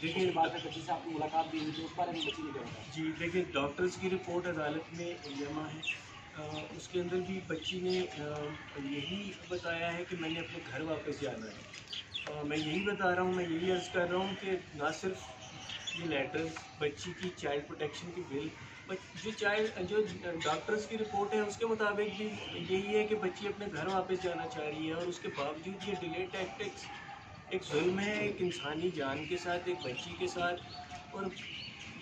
देखिए बात है बच्ची से आपकी मुलाकात भी हुई थी उस बारे में जी, देखिए डॉक्टर्स की रिपोर्ट अदालत में जमा है। उसके अंदर भी बच्ची ने यही बताया है कि मैंने अपने घर वापस जाना है। मैं यही बता रहा हूँ, मैं यही अर्ज़ कर रहा हूँ कि ना सिर्फ़ ये लेटर बच्ची की चाइल्ड प्रोटेक्शन की बिल बट जो चाइल्ड जो डॉक्टर्स की रिपोर्ट है, उसके मुताबिक भी यही है कि बच्ची अपने घर वापस जाना चाह रही है और उसके बावजूद ये डिले टैक्टिक्स एक जुल्म है एक इंसानी जान के साथ एक बच्ची के साथ और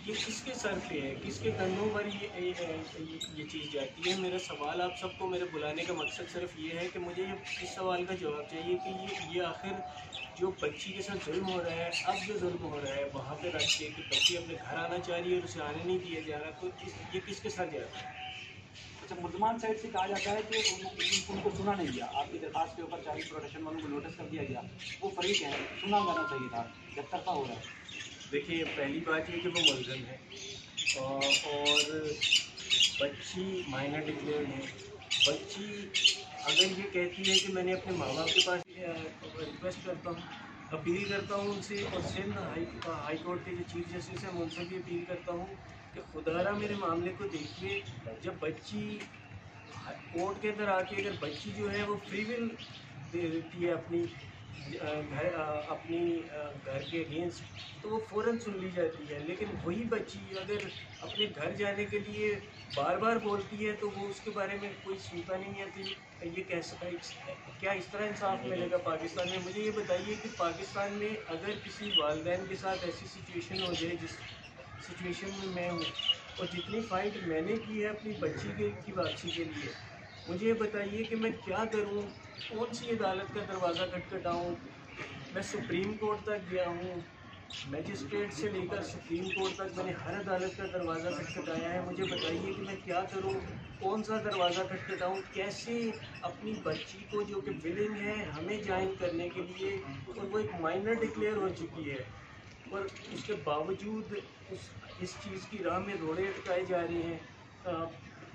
ये किसके सर पे है? किसके कंधों पर ये ये, ये, ये चीज़ जाती है? मेरा सवाल आप सबको मेरे बुलाने का मकसद सिर्फ़ ये है कि मुझे इस सवाल का जवाब चाहिए कि ये ये आखिर जो बच्ची के साथ जुल्म हो रहा है अब जो जुल्म हो रहा है वहाँ पे रख के बच्ची अपने घर आना चाह रही है और उसे आने नहीं दिया जा रहा तो ये किसके साथ जा रहा है? अच्छा मुसलमान साइड से कहा जाता है कि उन, उन, उनको सुना नहीं गया। आपकी दरखास्त के ऊपर चाइल्ड प्रोटेक्शन वालों को नोटिस कर दिया गया। वो फरीक है सुना जाना चाहिए था जब तरफा हो रहा है। देखिए पहली बात ये कि वो मुलजम है। और बच्ची माइनर डिक्लेयर्ड है। बच्ची अगर ये कहती है कि मैंने अपने माँ बाप के पास रिक्वेस्ट करता हूँ अपील करता हूँ उनसे और सिंध हाई हाई कोर्ट के जो चीफ जस्टिस हैं उनसे भी अपील करता हूँ कि खुदारा मेरे मामले को देखिए। जब बच्ची कोर्ट के अंदर आके अगर बच्ची जो है वो फ्री विल दे देती है अपनी घर अपनी घर के अगेंस्ट तो वो फ़ौरन सुन ली जाती है। लेकिन वही बच्ची अगर अपने घर जाने के लिए बार बार बोलती है तो वो उसके बारे में कोई सुनता नहीं है तो ये कैसा क्या इस तरह इंसाफ मिलेगा पाकिस्तान में? मुझे ये बताइए कि पाकिस्तान में अगर किसी वालदेन के साथ ऐसी सिचुएशन हो जाए, जिस सिचुएशन में मैं हूँ, और जितनी फ़ाइट मैंने की है अपनी बच्ची के, की वापसी के लिए, मुझे बताइए कि मैं क्या करूँ कौन सी अदालत का दरवाज़ा खटखटाऊँ, मैं सुप्रीम कोर्ट तक गया हूँ, मजिस्ट्रेट से लेकर सुप्रीम कोर्ट तक मैंने हर अदालत का दरवाज़ा खटखटाया है। मुझे बताइए कि मैं क्या करूँ, कौन सा दरवाज़ा खटखटाऊँ, कैसे अपनी बच्ची को, जो कि विलिंग है, हमें ज्वाइन करने के लिए और वो एक माइनर डिक्लेयर हो चुकी है और उसके बावजूद उस, इस चीज़ की राह में रोड़े अटकाए जा रहे हैं।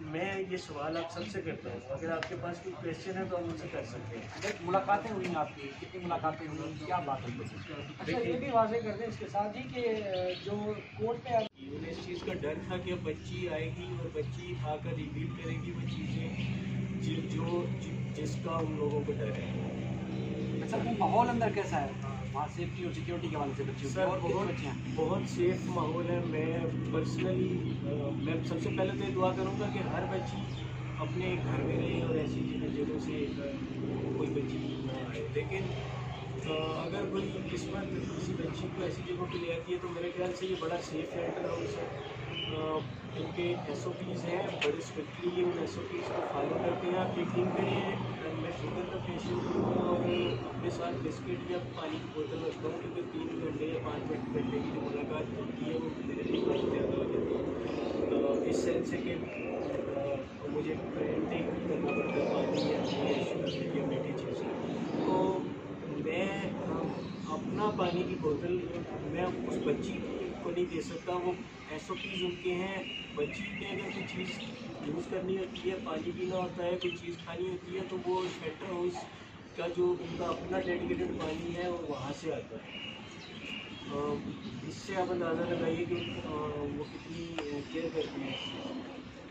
मैं ये सवाल आप सबसे करता हूँ। अगर आपके पास कोई क्वेश्चन है तो आप मुझसे कर सकते हैं। मुलाकातें हुई आपकी कितनी मुलाकातें हुई क्या बात हुई? अच्छा ये भी वाजे कर दें इसके साथ ही कि जो कोर्ट में उन्हें इस चीज़ का डर था कि अब बच्ची आएगी और बच्ची आकर रिवील करेगी वो चीज़ें जो जिसका उन लोगों को डर है। अच्छा वो माहौल अंदर कैसा है? वहाँ सेफ्टी और सिक्योरिटी के हवाले से बच्चे सर और बहुत बच्चे हैं। बहुत सेफ़ माहौल है। मैं पर्सनली मैं सबसे पहले तो ये दुआ करूँगा कि हर बच्ची अपने घर में रहे और ऐसी जगह से कोई बच्ची ना आए। लेकिन तो अगर कोई किस्मत किसी बच्ची को ऐसी जगह पर ले आती है तो मेरे ख्याल से ये बड़ा सेफ़ सेंटर हाउस है। इनके एस ओ पीज़ हैं, बड़े स्ट्रिक्टली ये उन एस ओ पीज़ को फॉलो करते हैं आप यकीन करिए मैं शुगर का पेशेंट हूँ और अपने साथ बिस्किट या पानी की बोतल रखता हूँ, क्योंकि तीन घंटे या पाँच घंटे की जो मुलाकात होती है, वो मेरे लिए बहुत ज़्यादा हो जाती है। इस सेंस से कि मुझे पेरेंटिंग करना पड़ता पानी या शुगर या मीठी चीज़। तो मैं अपना पानी की बोतल, मैं उस बच्ची को नहीं दे सकता। वो एस ओ पीज़ उनके हैं। बच्ची ने अगर कोई चीज़ यूज़ करनी होती है, पानी पीना होता है, कोई चीज़ खानी होती है तो वो शेल्टर हाउस का जो उनका अपना डेडिकेटेड पानी है, वो वहाँ से आता है। इससे आप अंदाज़ा लगाइए कि वो कितनी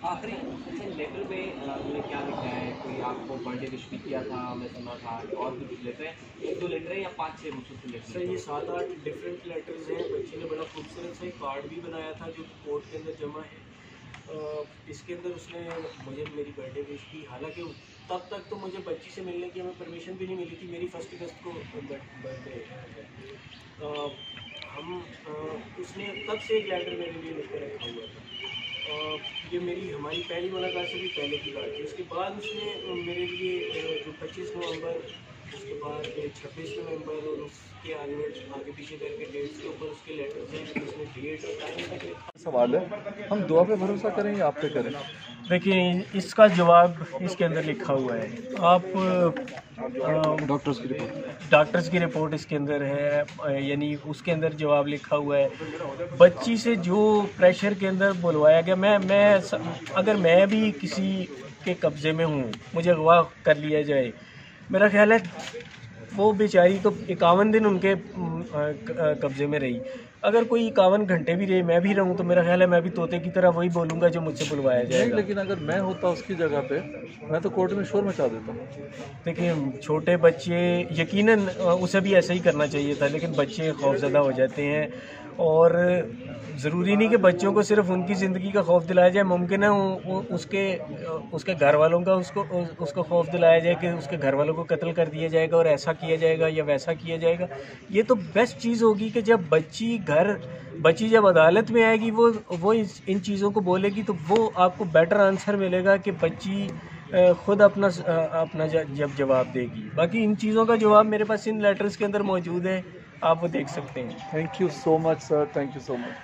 आखिरी अच्छा लेटर में अ, क्या लिखा है? कोई आपको बर्थडे विश भी किया था? मैं सुना था और भी कुछ लेटर है। एक दो लेटर है या पाँच छः मुझसे लेटर सर ये सात आठ डिफरेंट लेटर्स हैं। बच्ची ने बड़ा खूबसूरत सा एक कार्ड भी बनाया था जो कोर्ट के अंदर जमा है। इसके अंदर उसने मुझे मेरी बर्थडे विश की। हालाँकि तब तक तो मुझे बच्ची से मिलने की हमें परमिशन भी नहीं मिली थी। मेरी फ़र्स्ट अगस्त को बर्थडे हम उसने तब से एक लेटर मेरे लिए लिख कर रखा हुआ था। ये मेरी, हमारी पहली मुलाकात से भी पहले की बात थी उसके बाद उसने मेरे लिए जो पच्चीस नवंबर उसके बाद छब्बीस नवंबर और उसके आगे आगे पीछे करके डेट्स के ऊपर उसके लेटर्स हैं उसमें डेट और टाइम सवाल है, हम दुआ पे भरोसा करें या आप पे करें? देखिए इसका जवाब इसके अंदर लिखा हुआ है। आप डॉक्टर्स की रिपोर्ट डॉक्टर्स की रिपोर्ट इसके अंदर है यानी उसके अंदर जवाब लिखा हुआ है। बच्ची से जो प्रेशर के अंदर बुलवाया गया मैं मैं स- अगर मैं भी किसी के कब्ज़े में हूँ मुझे अगवा कर लिया जाए मेरा ख्याल है वो बेचारी तो इक्यावन दिन उनके कब्जे में रही। अगर कोई इक्यावन घंटे भी रहे मैं भी रहूँ तो मेरा ख्याल है मैं भी तोते की तरह वही बोलूँगा जो मुझसे बुलवाया जाए जाएगा। लेकिन अगर मैं होता उसकी जगह पे मैं तो कोर्ट में शोर मचा देता। हूँ देखिए छोटे बच्चे यकीनन उसे भी ऐसा ही करना चाहिए था लेकिन बच्चे खौफजदा हो जाते हैं। और ज़रूरी नहीं कि बच्चों को सिर्फ़ उनकी ज़िंदगी का खौफ दिलाया जाए, मुमकिन है उसके उसके घर वालों का उसको उस- उसको खौफ दिलाया जाए कि उसके घर वालों को कत्ल कर दिया जाएगा और ऐसा किया जाएगा या वैसा किया जाएगा। ये तो बेस्ट चीज़ होगी कि जब बच्ची घर, बच्ची जब अदालत में आएगी, वो वो इन चीज़ों को बोलेगी तो वो आपको बेटर आंसर मिलेगा कि बच्ची खुद अपना अपना जब जवाब देगी। बाकी इन चीज़ों का जवाब मेरे पास इन लेटर्स के अंदर मौजूद है। आप वो देख सकते हैं। Thank you so much sir thank you so much